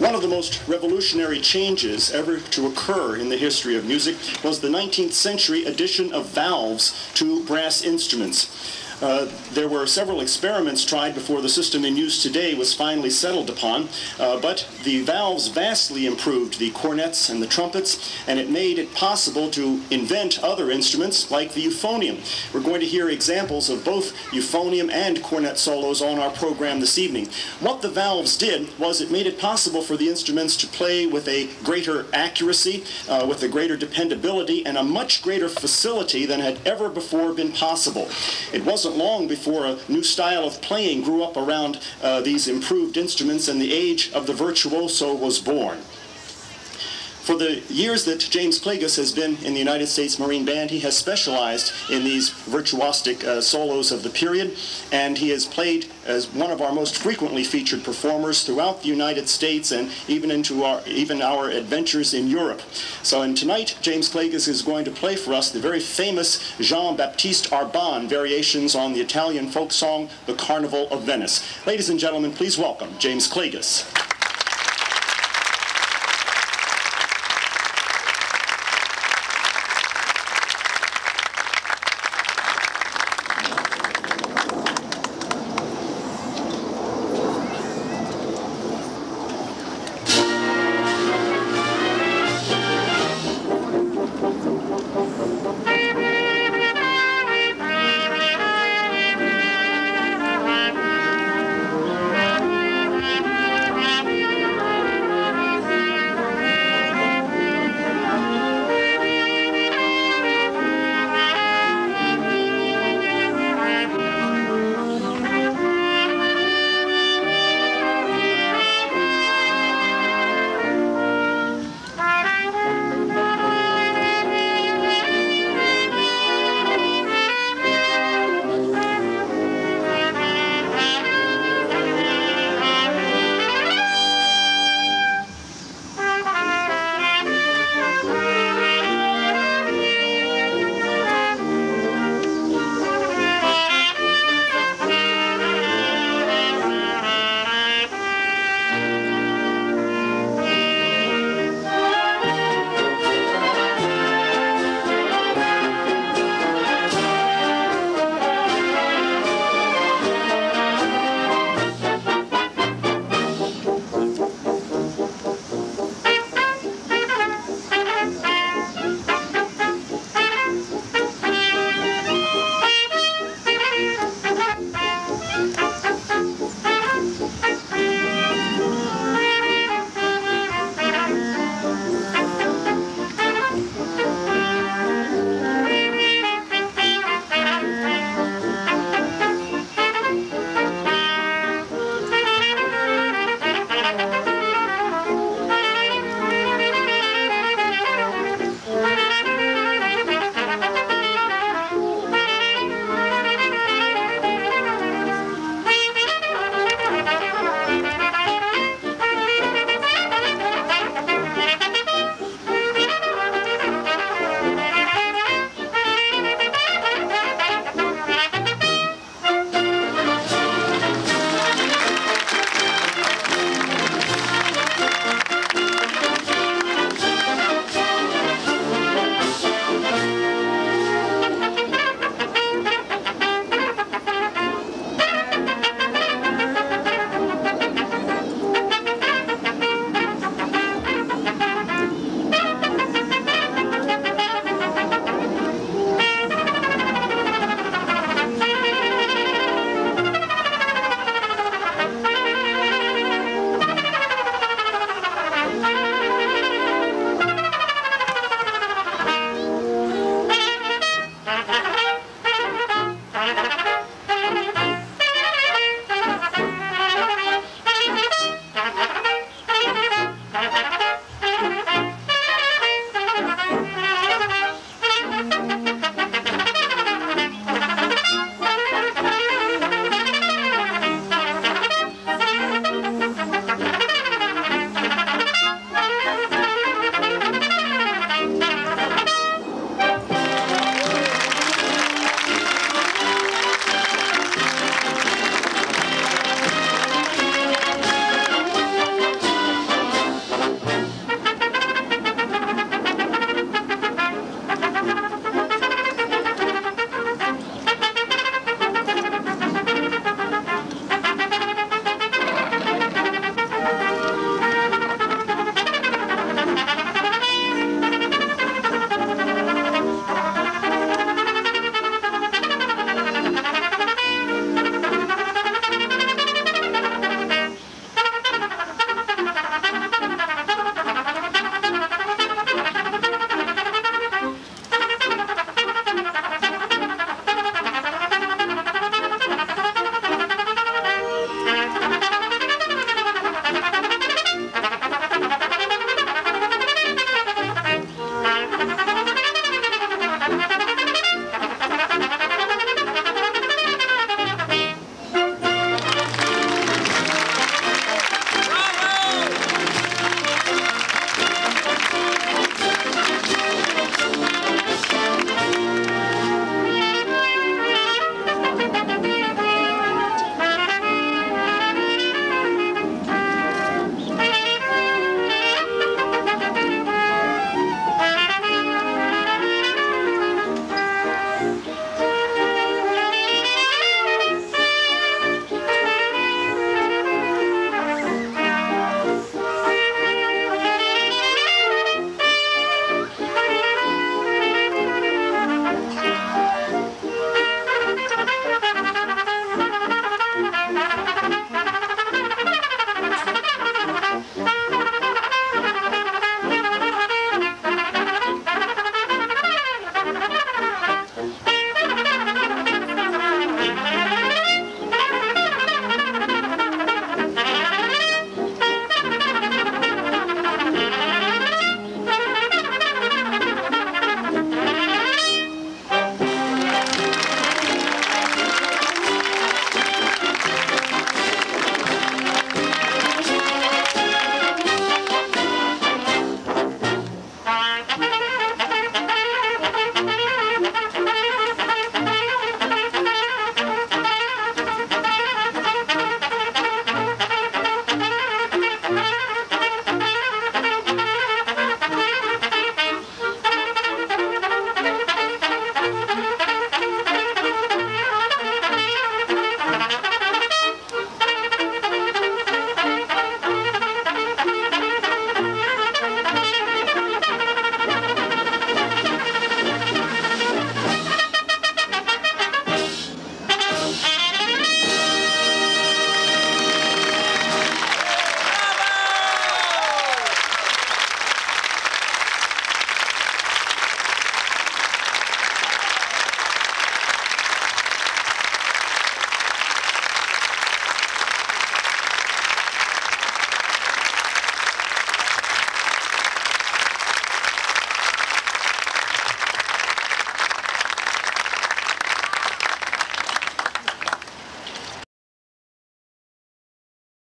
One of the most revolutionary changes ever to occur in the history of music was the 19th century addition of valves to brass instruments. Uh, there were several experiments tried before the system in use today was finally settled upon, uh, but the valves vastly improved the cornets and the trumpets, and it made it possible to invent other instruments like the euphonium. We're going to hear examples of both euphonium and cornet solos on our program this evening. What the valves did was it made it possible for the instruments to play with a greater accuracy, uh, with a greater dependability, and a much greater facility than had ever before been possible. It wasn't wasn't long before a new style of playing grew up around uh, these improved instruments and the age of the virtuoso was born. For the years that James Klages has been in the United States Marine Band, he has specialized in these virtuosic uh, solos of the period, and he has played as one of our most frequently featured performers throughout the United States and even into our even our adventures in Europe. So, and tonight, James Klages is going to play for us the very famous Jean-Baptiste Arban variations on the Italian folk song, The Carnival of Venice. Ladies and gentlemen, please welcome James Klages.